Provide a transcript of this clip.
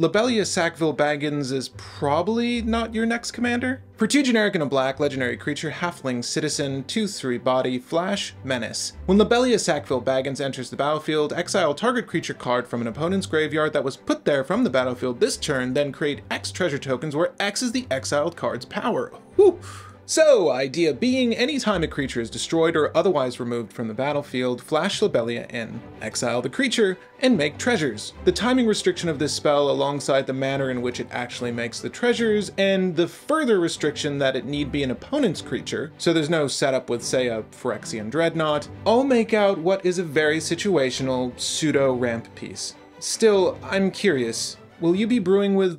Lobelia Sackville Baggins is probably not your next commander? For 2 generic and a black, legendary creature, halfling, citizen, 2-3 body, flash, menace. When Lobelia Sackville Baggins enters the battlefield, exile target creature card from an opponent's graveyard that was put there from the battlefield this turn, then create X treasure tokens where X is the exiled card's power. Whew. So, idea being, anytime a creature is destroyed or otherwise removed from the battlefield, flash Lobelia in, exile the creature, and make treasures. The timing restriction of this spell alongside the manner in which it actually makes the treasures, and the further restriction that it need be an opponent's creature, so there's no setup with say a Phyrexian Dreadnought, all make out what is a very situational pseudo ramp piece. Still, I'm curious, will you be brewing with